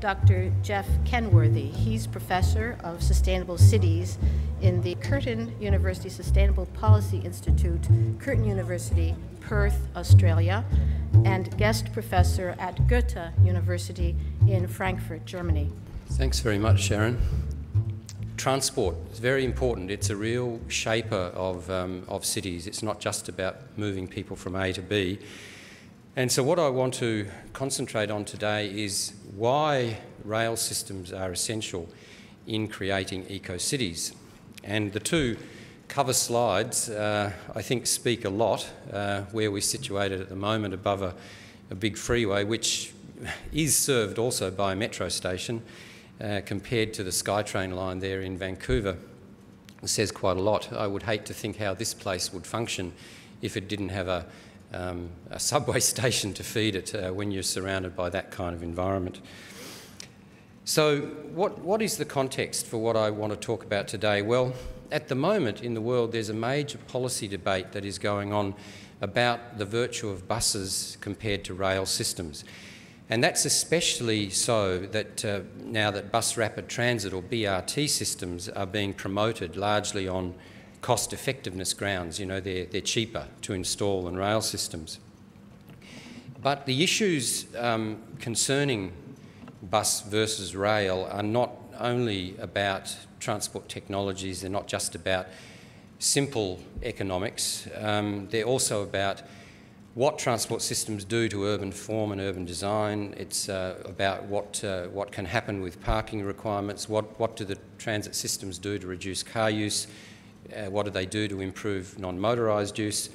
Dr. Jeff Kenworthy. He's professor of sustainable cities in the Curtin University Sustainable Policy Institute, Curtin University, Perth, Australia, and guest professor at Goethe University in Frankfurt, Germany. Thanks very much, Sharon. Transport is very important. It's a real shaper of, um, of cities. It's not just about moving people from A to B. And so, what I want to concentrate on today is why rail systems are essential in creating eco cities. And the two cover slides, uh, I think, speak a lot uh, where we're situated at the moment above a, a, big freeway, which is served also by a metro station uh, compared to the SkyTrain line there in Vancouver. It says quite a lot. I would hate to think how this place would function if it didn't have a, um, a subway station to feed it uh, when you're surrounded by that kind of environment. So, what, what is the context for what I want to talk about today? Well, at the moment in the world, there's a major policy debate that is going on about the virtue of buses compared to rail systems. And that's especially so that uh, now that bus rapid transit or BRT systems are being promoted largely on cost effectiveness grounds. You know, they're, they're cheaper to install than rail systems. But the issues um, concerning bus versus rail are not only about transport technologies, they're not just about simple economics, um, they're also about what transport systems do to urban form and urban design. It's uh, about what, uh, what can happen with parking requirements, what, what do the transit systems do to reduce car use, uh, what do they do to improve non-motorised use,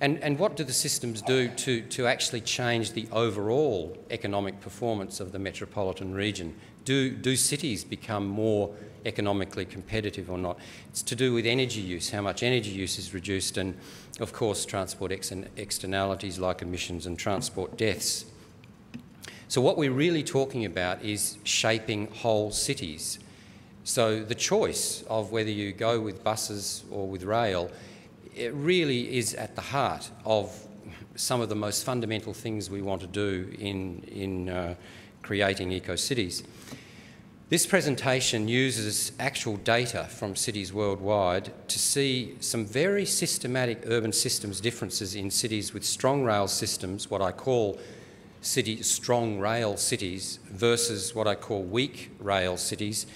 and, and what do the systems do to, to actually change the overall economic performance of the metropolitan region? Do, do cities become more economically competitive or not? It's to do with energy use, how much energy use is reduced, and of course, transport ex externalities like emissions and transport deaths. So, what we're really talking about is shaping whole cities. So, the choice of whether you go with buses or with rail it really is at the heart of some of the most fundamental things we want to do in, in uh, creating eco-cities. This presentation uses actual data from cities worldwide to see some very systematic urban systems differences in cities with strong rail systems, what I call city, strong rail cities, versus what I call weak rail cities,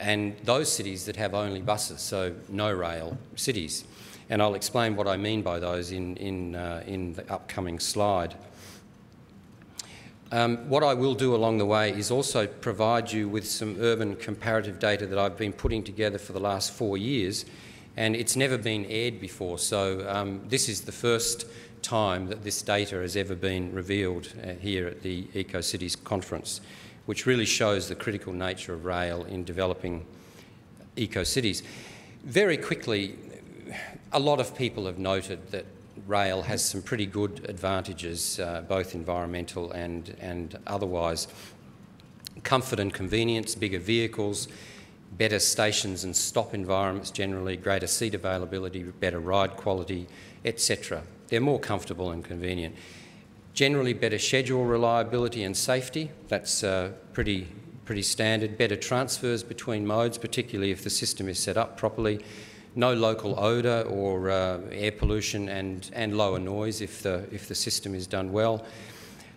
and those cities that have only buses, so no rail cities and I'll explain what I mean by those in, in, uh, in the upcoming slide. Um, what I will do along the way is also provide you with some urban comparative data that I've been putting together for the last four years, and it's never been aired before, so um, this is the first time that this data has ever been revealed uh, here at the EcoCities conference, which really shows the critical nature of rail in developing eco-cities. Very quickly, a lot of people have noted that rail has some pretty good advantages, uh, both environmental and, and otherwise. Comfort and convenience, bigger vehicles, better stations and stop environments generally, greater seat availability, better ride quality, etc. They're more comfortable and convenient. Generally better schedule reliability and safety, that's uh, pretty, pretty standard. Better transfers between modes, particularly if the system is set up properly no local odour or uh, air pollution and, and lower noise if the, if the system is done well.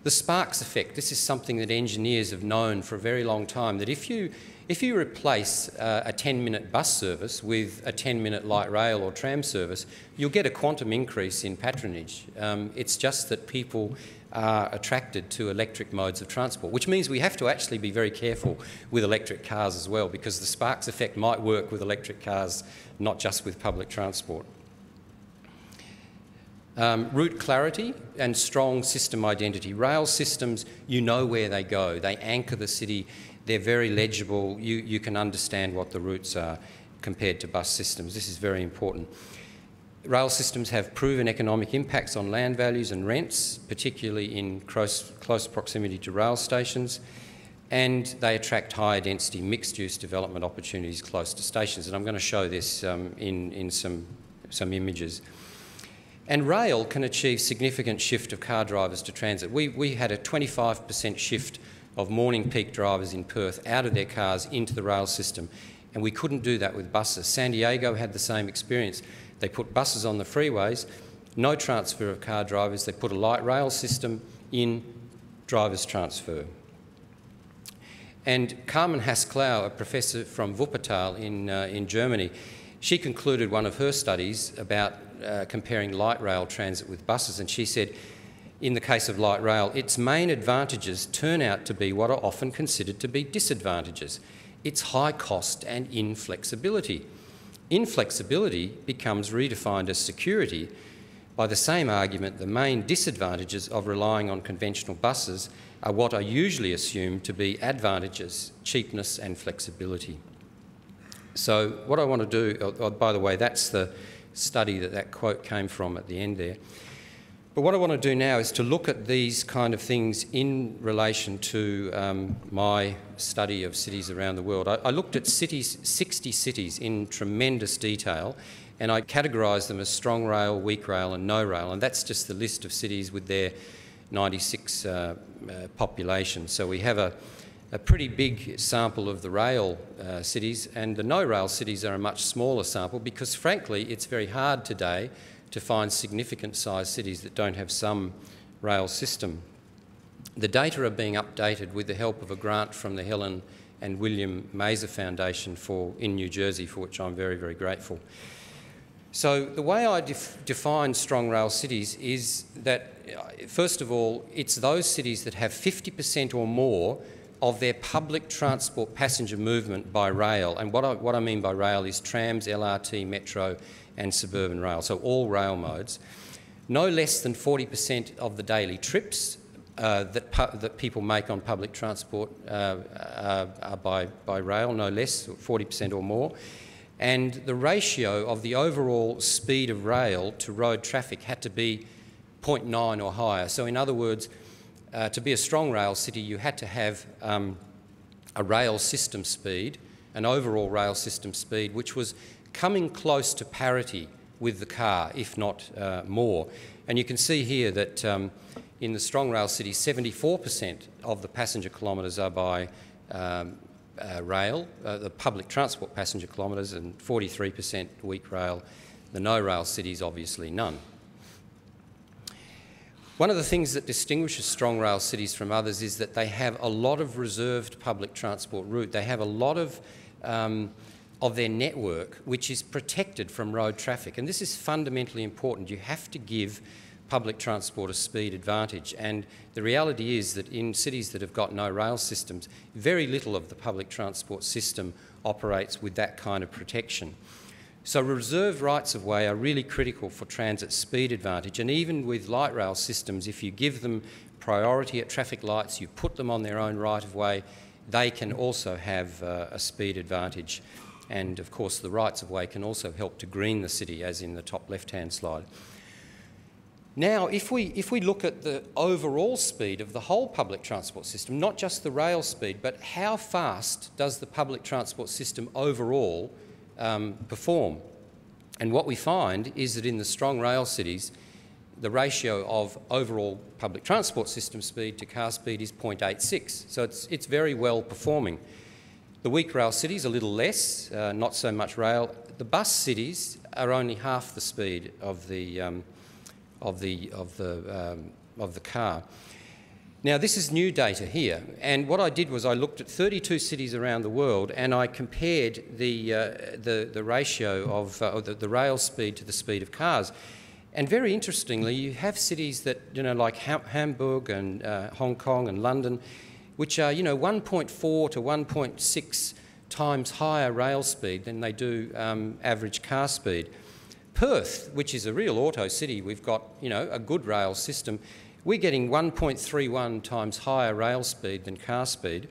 The sparks effect, this is something that engineers have known for a very long time, that if you, if you replace uh, a 10-minute bus service with a 10-minute light rail or tram service, you'll get a quantum increase in patronage. Um, it's just that people are attracted to electric modes of transport, which means we have to actually be very careful with electric cars as well, because the sparks effect might work with electric cars, not just with public transport. Um, route clarity and strong system identity. Rail systems, you know where they go. They anchor the city. They're very legible. You, you can understand what the routes are compared to bus systems. This is very important. Rail systems have proven economic impacts on land values and rents, particularly in close, close proximity to rail stations, and they attract higher density mixed-use development opportunities close to stations. And I'm going to show this um, in, in some, some images. And rail can achieve significant shift of car drivers to transit. We, we had a 25% shift of morning peak drivers in Perth out of their cars into the rail system. And we couldn't do that with buses. San Diego had the same experience. They put buses on the freeways, no transfer of car drivers. They put a light rail system in, drivers transfer. And Carmen Hass-Klau, a professor from Wuppertal in, uh, in Germany, she concluded one of her studies about uh, comparing light rail transit with buses, and she said, in the case of light rail, its main advantages turn out to be what are often considered to be disadvantages its high cost and inflexibility. Inflexibility becomes redefined as security by the same argument the main disadvantages of relying on conventional buses are what are usually assumed to be advantages, cheapness and flexibility. So what I want to do, oh, by the way, that's the study that that quote came from at the end there. But what I want to do now is to look at these kind of things in relation to um, my study of cities around the world. I, I, looked at cities, 60 cities in tremendous detail, and I categorised them as strong rail, weak rail, and no rail. And that's just the list of cities with their 96 uh, uh, population. So we have a, a, pretty big sample of the rail uh, cities, and the no rail cities are a much smaller sample because, frankly, it's very hard today to find significant sized cities that don't have some rail system. The data are being updated with the help of a grant from the Helen and William Mazer Foundation for, in New Jersey, for which I'm very, very grateful. So the way I def define strong rail cities is that, uh, first of all, it's those cities that have 50% or more of their public transport passenger movement by rail. And what I, what I mean by rail is trams, LRT, metro and suburban rail, so all rail modes. No less than 40% of the daily trips uh, that, that people make on public transport uh, uh, are by, by rail, no less, 40% or more. And the ratio of the overall speed of rail to road traffic had to be 0.9 or higher. So, in other words, uh, to be a strong rail city, you had to have um, a rail system speed, an overall rail system speed, which was coming close to parity with the car, if not uh, more. And you can see here that um, in the strong rail cities, 74% of the passenger kilometres are by um, uh, rail, uh, the public transport passenger kilometres, and 43% weak rail. The no rail cities, obviously none. One of the things that distinguishes strong rail cities from others is that they have a lot of reserved public transport route. They have a lot of um, of their network which is protected from road traffic. And this is fundamentally important. You have to give public transport a speed advantage. And the reality is that in cities that have got no rail systems, very little of the public transport system operates with that kind of protection. So reserved rights of way are really critical for transit speed advantage. And even with light rail systems, if you give them priority at traffic lights, you put them on their own right of way, they can also have uh, a speed advantage. And of course, the rights of way can also help to green the city, as in the top left hand slide. Now, if we, if we look at the overall speed of the whole public transport system, not just the rail speed, but how fast does the public transport system overall um, perform? And what we find is that in the strong rail cities, the ratio of overall public transport system speed to car speed is 0.86. So it's, it's very well performing. The weak rail cities, a little less, uh, not so much rail. The bus cities are only half the speed of the, um, of the, of the, um, of the car. Now, this is new data here, and what I did was I looked at 32 cities around the world and I compared the, uh, the, the, ratio of uh, the, the, rail speed to the speed of cars. And very interestingly, you have cities that, you know, like Hamburg and uh, Hong Kong and London, which are, you know, 1.4 to 1.6 times higher rail speed than they do um, average car speed. Perth, which is a real auto city, we've got, you know, a good rail system. We're getting 1.31 times higher rail speed than car speed.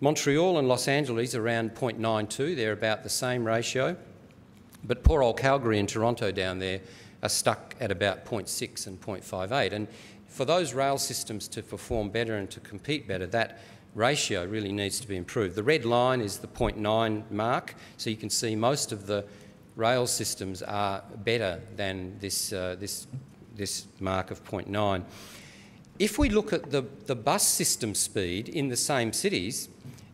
Montreal and Los Angeles around 0.92, they're about the same ratio. But poor old Calgary and Toronto down there are stuck at about 0.6 and 0.58. And for those rail systems to perform better and to compete better, that ratio really needs to be improved. The red line is the 0.9 mark, so you can see most of the rail systems are better than this, uh, this, this mark of 0.9. If we look at the, the bus system speed in the same cities,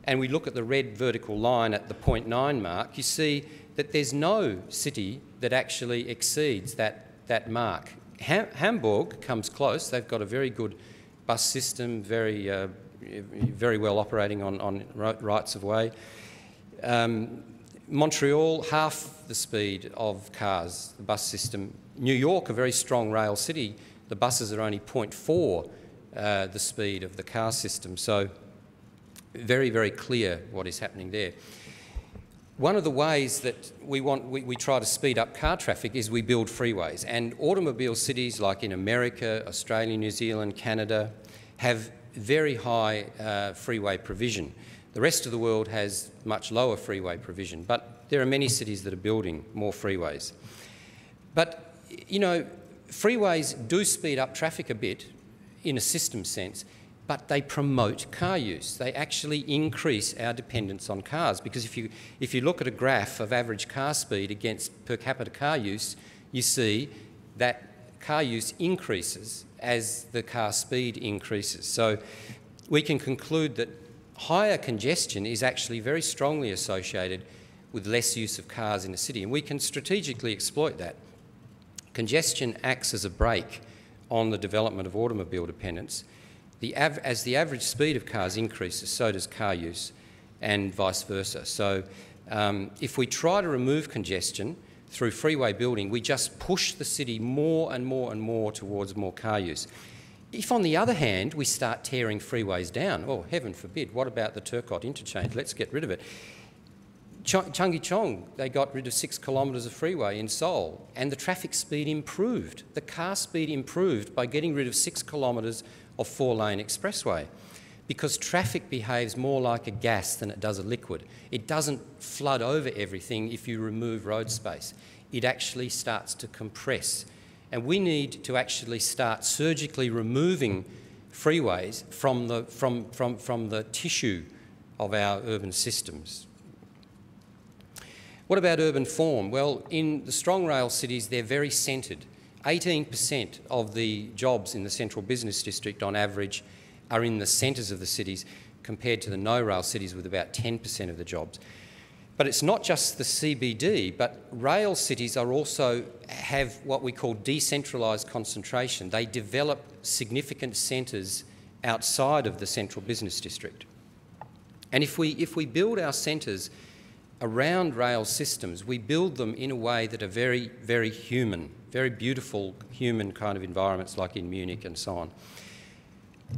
and we look at the red vertical line at the 0.9 mark, you see that there's no city that actually exceeds that, that mark. Ha Hamburg comes close. They've got a very good bus system, very, uh, very well operating on, on rights of way. Um, Montreal, half the speed of cars, the bus system. New York, a very strong rail city, the buses are only 0.4 uh, the speed of the car system. So very, very clear what is happening there. One of the ways that we, want, we, we, try to speed up car traffic is we build freeways. And automobile cities like in America, Australia, New Zealand, Canada have very high uh, freeway provision. The rest of the world has much lower freeway provision, but there are many cities that are building more freeways. But, you know, freeways do speed up traffic a bit in a system sense, but they promote car use. They actually increase our dependence on cars because if you, if you look at a graph of average car speed against per capita car use, you see that car use increases as the car speed increases. So we can conclude that higher congestion is actually very strongly associated with less use of cars in a city, and we can strategically exploit that. Congestion acts as a brake on the development of automobile dependence the as the average speed of cars increases, so does car use, and vice versa. So um, if we try to remove congestion through freeway building, we just push the city more and more and more towards more car use. If, on the other hand, we start tearing freeways down, oh, heaven forbid, what about the Turcotte interchange? Let's get rid of it. Ch Cheonggyecheon, they got rid of six kilometres of freeway in Seoul, and the traffic speed improved. The car speed improved by getting rid of six kilometres of four-lane expressway because traffic behaves more like a gas than it does a liquid. It doesn't flood over everything if you remove road space. It actually starts to compress. And we need to actually start surgically removing freeways from the, from, from, from the tissue of our urban systems. What about urban form? Well, in the strong rail cities, they're very centred. 18% of the jobs in the central business district on average are in the centres of the cities compared to the no rail cities with about 10% of the jobs. But it's not just the CBD, but rail cities are also have what we call decentralised concentration. They develop significant centres outside of the central business district. And if we, if we build our centres around rail systems, we build them in a way that are very, very human very beautiful human kind of environments like in Munich and so on.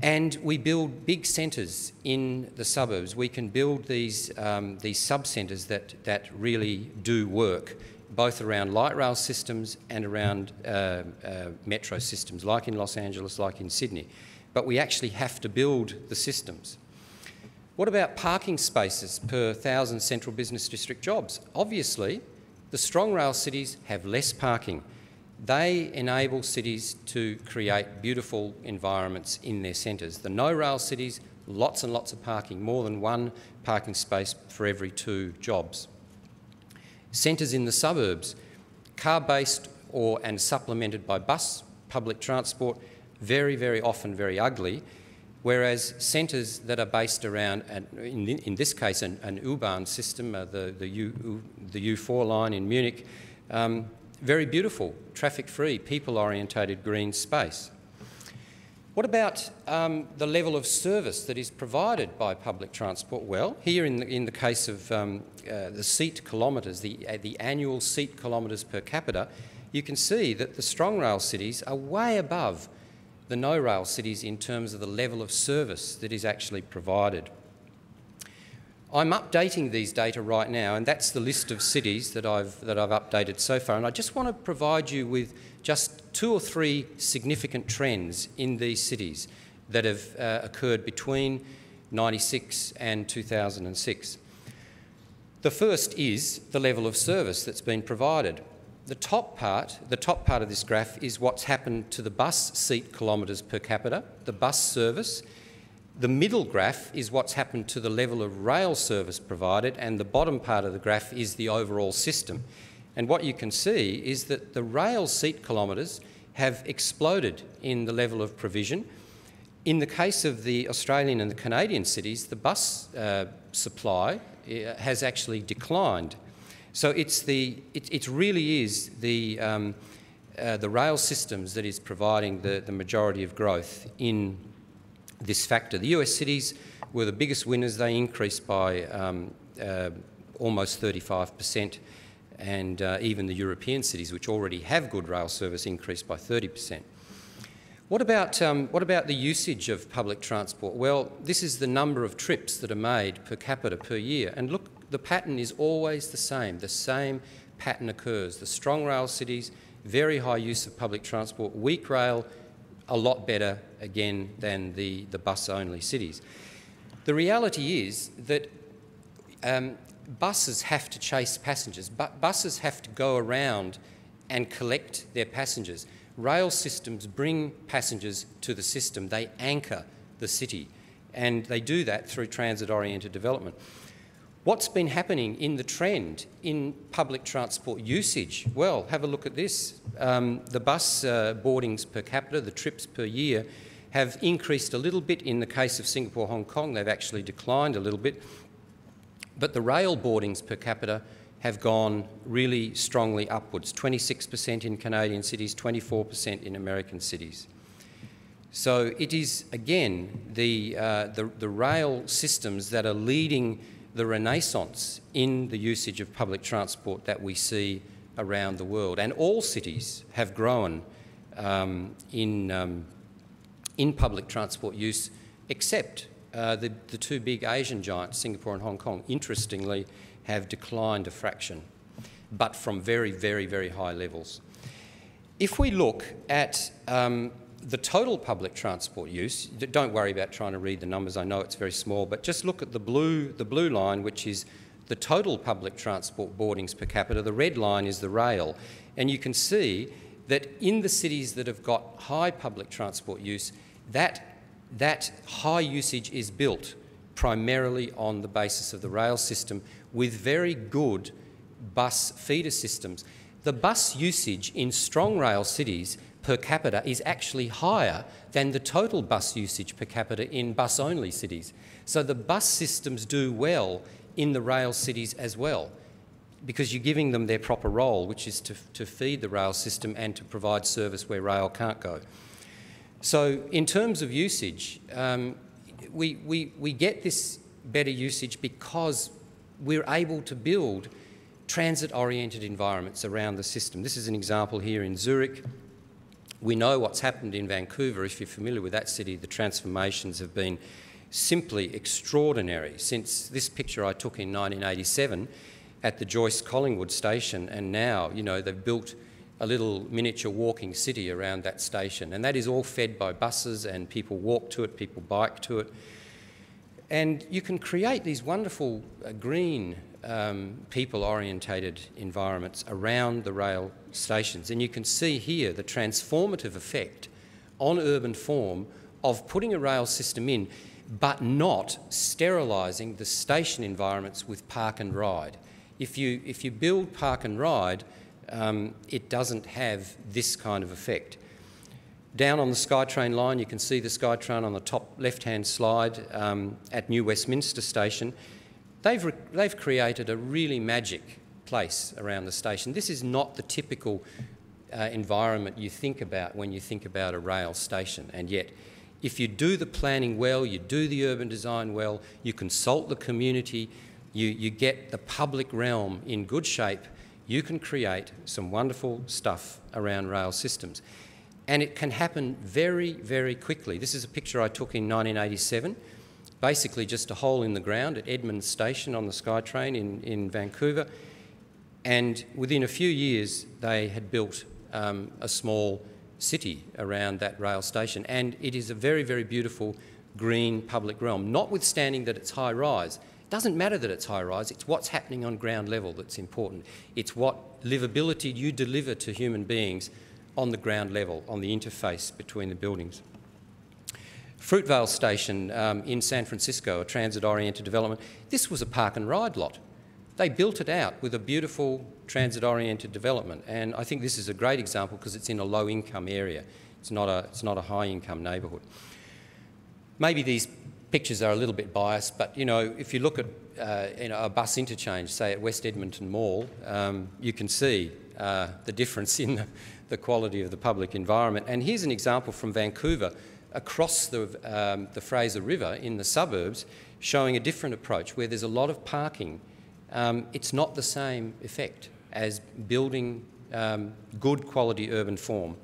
And we build big centres in the suburbs. We can build these, um, these sub-centres that, that really do work, both around light rail systems and around uh, uh, metro systems, like in Los Angeles, like in Sydney. But we actually have to build the systems. What about parking spaces per thousand central business district jobs? Obviously, the strong rail cities have less parking. They enable cities to create beautiful environments in their centres. The no-rail cities, lots and lots of parking, more than one parking space for every two jobs. Centres in the suburbs, car-based or and supplemented by bus, public transport, very, very often very ugly, whereas centres that are based around, in, in, this case, an, an U-Bahn system, uh, the, the, U, the U4 line in Munich, um, very beautiful, traffic-free, people-orientated green space. What about um, the level of service that is provided by public transport? Well, here in the, in the case of um, uh, the seat kilometres, the, uh, the annual seat kilometres per capita, you can see that the strong rail cities are way above the no rail cities in terms of the level of service that is actually provided. I'm updating these data right now, and that's the list of cities that I've, that I've updated so far. And I just want to provide you with just two or three significant trends in these cities that have uh, occurred between 96 and 2006. The first is the level of service that's been provided. The top part, the top part of this graph is what's happened to the bus seat kilometres per capita, the bus service, the middle graph is what's happened to the level of rail service provided, and the bottom part of the graph is the overall system. And what you can see is that the rail seat kilometres have exploded in the level of provision. In the case of the Australian and the Canadian cities, the bus uh, supply uh, has actually declined. So it's the, it, it really is the, um, uh, the rail systems that is providing the, the majority of growth in this factor. The US cities were the biggest winners. They increased by um, uh, almost 35%, and uh, even the European cities, which already have good rail service, increased by 30%. What about, um, what about the usage of public transport? Well, this is the number of trips that are made per capita per year. And look, the pattern is always the same. The same pattern occurs. The strong rail cities, very high use of public transport. Weak rail, a lot better, again, than the, the bus-only cities. The reality is that um, buses have to chase passengers. but buses have to go around and collect their passengers. Rail systems bring passengers to the system. They anchor the city, and they do that through transit-oriented development. What's been happening in the trend in public transport usage? Well, have a look at this. Um, the bus uh, boardings per capita, the trips per year, have increased a little bit in the case of Singapore, Hong Kong. They've actually declined a little bit. But the rail boardings per capita have gone really strongly upwards 26% in Canadian cities, 24% in American cities. So it is, again, the, uh, the, the rail systems that are leading the renaissance in the usage of public transport that we see around the world. And all cities have grown um, in, um, in public transport use except uh, the, the two big Asian giants, Singapore and Hong Kong, interestingly, have declined a fraction, but from very, very, very high levels. If we look at um, the total public transport use, don't worry about trying to read the numbers, I know it's very small, but just look at the blue, the blue line, which is the total public transport boardings per capita. The red line is the rail. And you can see that in the cities that have got high public transport use, that, that high usage is built primarily on the basis of the rail system with very good bus feeder systems. The bus usage in strong rail cities per capita is actually higher than the total bus usage per capita in bus-only cities. So the bus systems do well in the rail cities as well because you're giving them their proper role, which is to, to feed the rail system and to provide service where rail can't go. So in terms of usage, um, we, we, we get this better usage because we're able to build transit-oriented environments around the system. This is an example here in Zurich. We know what's happened in Vancouver. If you're familiar with that city, the transformations have been simply extraordinary since this picture I took in 1987 at the Joyce Collingwood station and now, you know, they've built a little miniature walking city around that station and that is all fed by buses and people walk to it, people bike to it. And you can create these wonderful uh, green um, people-orientated environments around the rail stations. And you can see here the transformative effect on urban form of putting a rail system in, but not sterilising the station environments with park and ride. If you, if you build park and ride, um, it doesn't have this kind of effect. Down on the SkyTrain line, you can see the SkyTrain on the top left-hand slide um, at New Westminster Station. They've, they've created a really magic place around the station. This is not the typical uh, environment you think about when you think about a rail station, and yet if you do the planning well, you do the urban design well, you consult the community, you, you get the public realm in good shape, you can create some wonderful stuff around rail systems. And it can happen very, very quickly. This is a picture I took in 1987 basically just a hole in the ground at Edmonds Station on the SkyTrain in, in Vancouver. And within a few years, they had built um, a small city around that rail station. And it is a very, very beautiful green public realm, notwithstanding that it's high rise. It doesn't matter that it's high rise, it's what's happening on ground level that's important. It's what livability you deliver to human beings on the ground level, on the interface between the buildings. Fruitvale Station um, in San Francisco, a transit-oriented development, this was a park and ride lot. They built it out with a beautiful transit-oriented development. And I think this is a great example because it's in a low-income area. It's not a, it's not a high-income neighbourhood. Maybe these pictures are a little bit biased, but you know, if you look at uh, you know, a bus interchange, say at West Edmonton Mall, um, you can see uh, the difference in the, the, quality of the public environment. And here's an example from Vancouver across the, um, the Fraser River in the suburbs showing a different approach where there's a lot of parking. Um, it's not the same effect as building um, good quality urban form.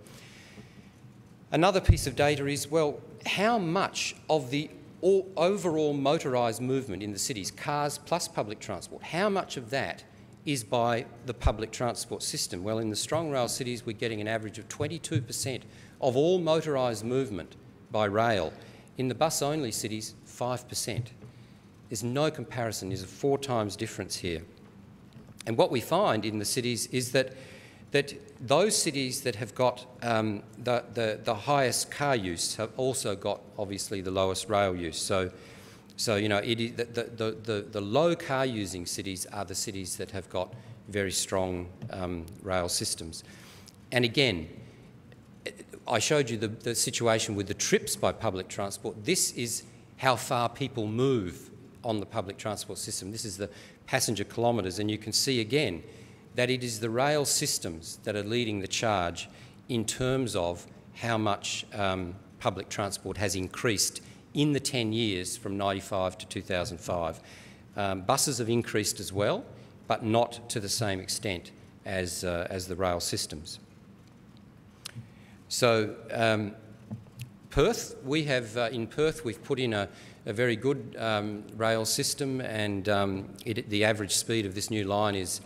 Another piece of data is, well, how much of the overall motorised movement in the cities, cars plus public transport, how much of that is by the public transport system? Well, in the strong rail cities, we're getting an average of 22% of all motorised movement by rail. In the bus-only cities, 5%. There's no comparison. There's a four times difference here. And what we find in the cities is that, that those cities that have got um, the, the, the highest car use have also got, obviously, the lowest rail use. So, so you know, it the, the, the, the low car using cities are the cities that have got very strong um, rail systems. And again, I showed you the, the situation with the trips by public transport. This is how far people move on the public transport system. This is the passenger kilometres, and you can see again that it is the rail systems that are leading the charge in terms of how much um, public transport has increased in the 10 years from 95 to 2005. Um, buses have increased as well, but not to the same extent as, uh, as the rail systems. So um, Perth, we have, uh, in Perth, we've put in a, a very good um, rail system and um, it, the average speed of this new line is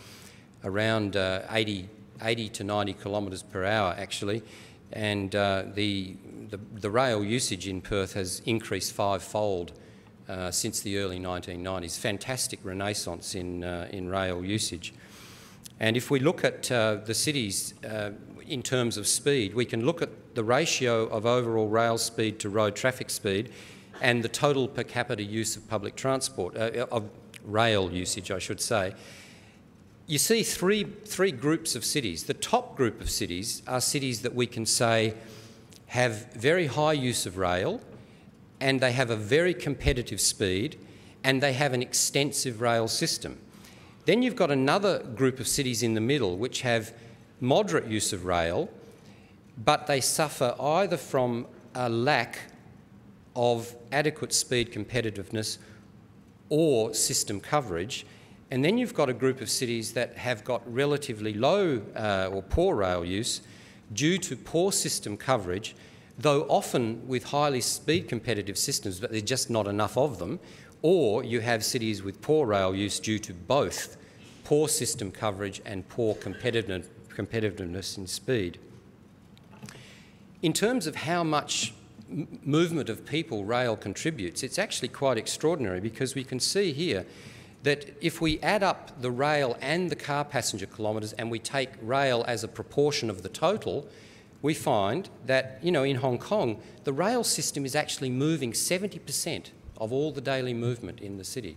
around uh, 80, 80 to 90 kilometres per hour actually and uh, the, the, the, rail usage in Perth has increased fivefold uh, since the early 1990s. Fantastic renaissance in, uh, in rail usage. And if we look at uh, the cities uh, in terms of speed, we can look at the ratio of overall rail speed to road traffic speed and the total per capita use of public transport, uh, of rail usage, I should say. You see three, three groups of cities. The top group of cities are cities that we can say have very high use of rail and they have a very competitive speed and they have an extensive rail system. Then you've got another group of cities in the middle which have moderate use of rail, but they suffer either from a lack of adequate speed competitiveness or system coverage. And then you've got a group of cities that have got relatively low uh, or poor rail use due to poor system coverage, though often with highly speed competitive systems, but there's just not enough of them. Or you have cities with poor rail use due to both poor system coverage and poor competitiveness and speed. In terms of how much movement of people rail contributes, it's actually quite extraordinary because we can see here that if we add up the rail and the car passenger kilometres and we take rail as a proportion of the total, we find that, you know, in Hong Kong, the rail system is actually moving 70% of all the daily movement in the city.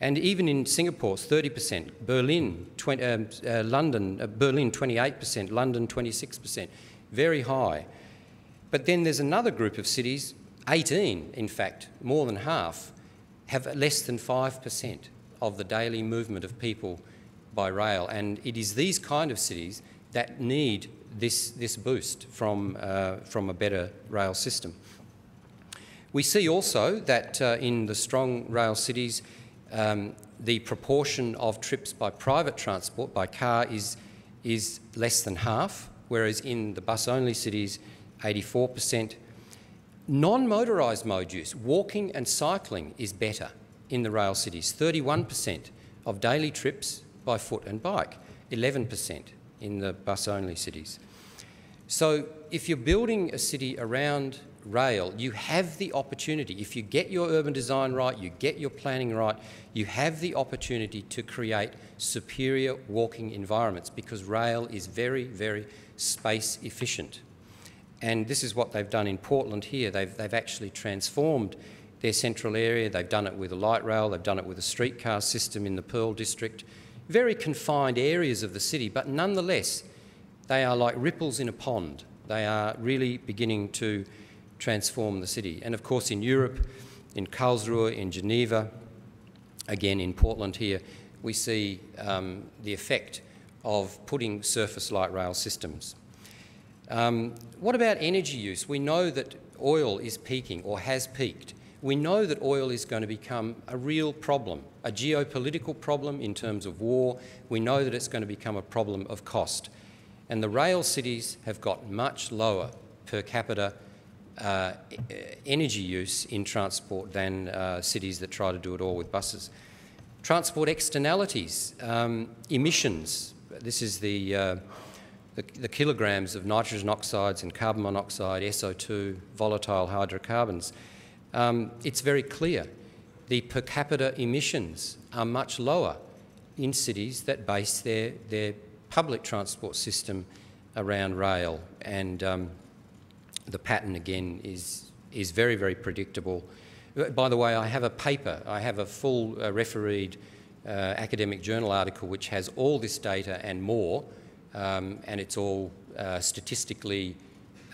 And even in Singapore, 30%, Berlin, 20, um, uh, London, uh, Berlin 28%, London 26%, very high. But then there's another group of cities, 18 in fact, more than half, have less than 5% of the daily movement of people by rail. And it is these kind of cities that need this, this boost from, uh, from a better rail system. We see also that uh, in the strong rail cities, um, the proportion of trips by private transport, by car, is, is less than half, whereas in the bus-only cities, 84%. Non-motorised mode use, walking and cycling is better in the rail cities. 31% of daily trips by foot and bike, 11% in the bus-only cities. So if you're building a city around rail, you have the opportunity, if you get your urban design right, you get your planning right, you have the opportunity to create superior walking environments because rail is very, very space efficient. And this is what they've done in Portland here. They've, they've actually transformed their central area. They've done it with a light rail, they've done it with a streetcar system in the Pearl District. very confined areas of the city, but nonetheless, they are like ripples in a pond. They are really beginning to transform the city. And of course, in Europe, in Karlsruhe, in Geneva, again in Portland here, we see um, the effect of putting surface light rail systems. Um, what about energy use? We know that oil is peaking or has peaked. We know that oil is going to become a real problem, a geopolitical problem in terms of war. We know that it's going to become a problem of cost. And the rail cities have got much lower per capita uh, energy use in transport than uh, cities that try to do it all with buses. Transport externalities, um, emissions. This is the, uh, the, the, kilograms of nitrogen oxides and carbon monoxide, SO2, volatile hydrocarbons. Um, it's very clear the per capita emissions are much lower in cities that base their, their public transport system around rail. And um, the pattern again is, is very, very predictable. By the way, I have a paper, I have a full uh, refereed uh, academic journal article which has all this data and more, um, and it's all uh, statistically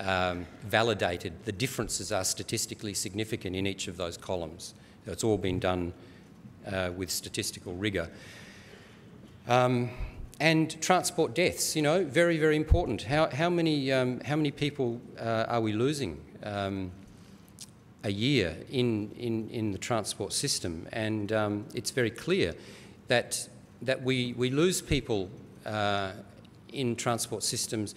um, validated. The differences are statistically significant in each of those columns. It's all been done uh, with statistical rigour. Um, and transport deaths, you know, very, very important. How, how, many, um, how many people uh, are we losing um, a year in, in, in the transport system? And um, it's very clear that, that we, we lose people uh, in transport systems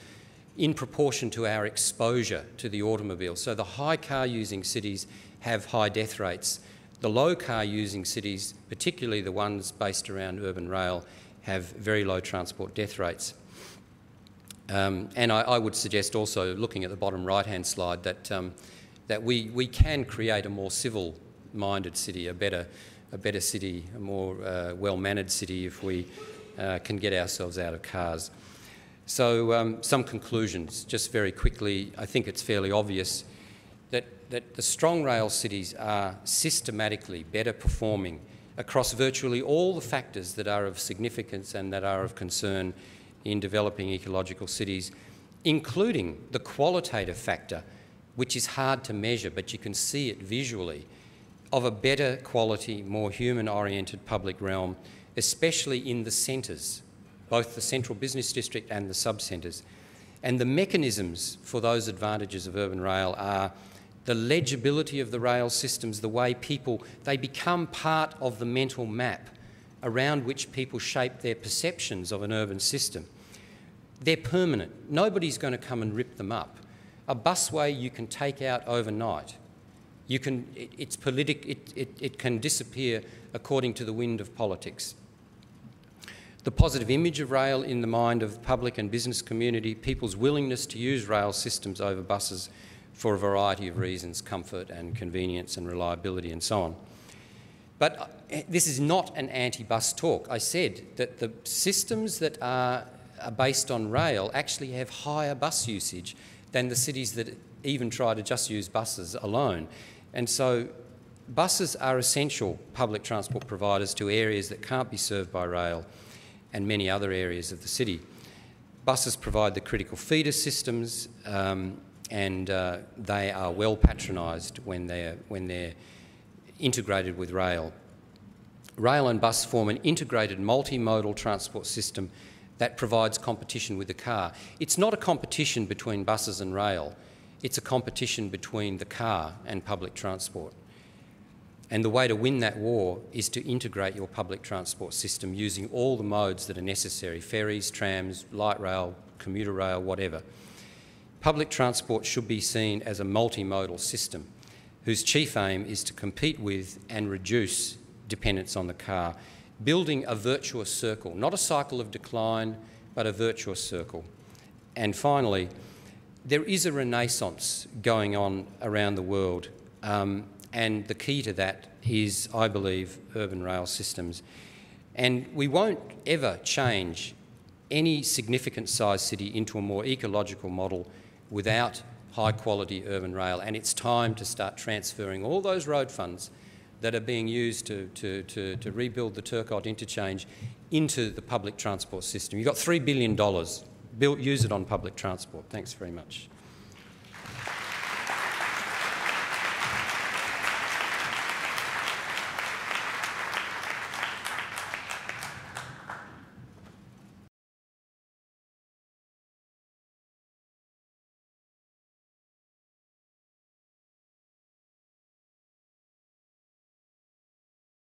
in proportion to our exposure to the automobile. So the high car using cities have high death rates. The low car using cities, particularly the ones based around urban rail, have very low transport death rates. Um, and I, I, would suggest also, looking at the bottom right-hand slide, that, um, that we, we can create a more civil-minded city, a better, a better city, a more uh, well-mannered city if we uh, can get ourselves out of cars. So um, some conclusions, just very quickly. I think it's fairly obvious that, that the strong rail cities are systematically better performing across virtually all the factors that are of significance and that are of concern in developing ecological cities, including the qualitative factor, which is hard to measure, but you can see it visually, of a better quality, more human-oriented public realm, especially in the centres, both the central business district and the sub-centres. And the mechanisms for those advantages of urban rail are the legibility of the rail systems, the way people, they become part of the mental map around which people shape their perceptions of an urban system. They're permanent. Nobody's going to come and rip them up. A busway you can take out overnight. You can, it, it's politic, it, it, it can disappear according to the wind of politics. The positive image of rail in the mind of the public and business community, people's willingness to use rail systems over buses for a variety of reasons, comfort and convenience and reliability and so on. But uh, this is not an anti-bus talk. I said that the systems that are, are based on rail actually have higher bus usage than the cities that even try to just use buses alone. And so buses are essential public transport providers to areas that can't be served by rail and many other areas of the city. Buses provide the critical feeder systems um, and uh, they are well patronised when they're, when they're integrated with rail. Rail and bus form an integrated multimodal transport system that provides competition with the car. It's not a competition between buses and rail, it's a competition between the car and public transport. And the way to win that war is to integrate your public transport system using all the modes that are necessary ferries, trams, light rail, commuter rail, whatever. Public transport should be seen as a multimodal system whose chief aim is to compete with and reduce dependence on the car, building a virtuous circle, not a cycle of decline, but a virtuous circle. And finally, there is a renaissance going on around the world, um, and the key to that is, I believe, urban rail systems. And we won't ever change any significant sized city into a more ecological model without high quality urban rail. And it's time to start transferring all those road funds that are being used to, to, to, to rebuild the Turcotte interchange into the public transport system. You've got $3 billion. Build, use it on public transport. Thanks very much.